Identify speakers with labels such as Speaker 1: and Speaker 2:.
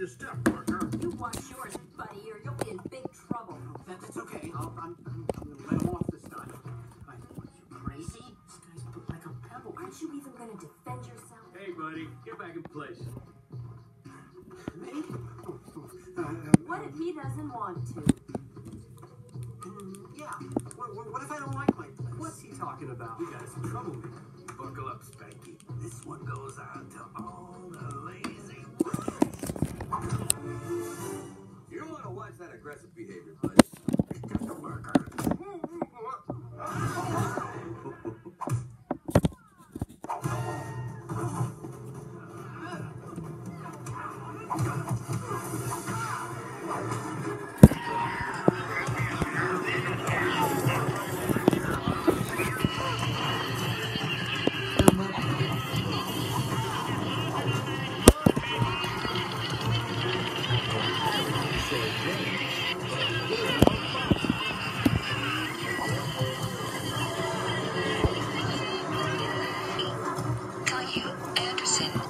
Speaker 1: your step, partner.
Speaker 2: You watch yours, buddy, or you'll be in big trouble.
Speaker 3: That, that's okay. I'll, I'm, I'm, I'm gonna let him off this time. I, what, you crazy? This guy's built like a pebble.
Speaker 2: Aren't you even gonna defend yourself?
Speaker 4: Hey, buddy, get back in place.
Speaker 3: Me? Oh, oh, uh,
Speaker 2: What if he doesn't want to?
Speaker 3: mm, yeah. What, what, what if I don't like my place? What's he talking about?
Speaker 4: We got some trouble, man. Buckle up, Spanky. This one goes out to all the lazy
Speaker 5: That aggressive behavior, bud. Washington.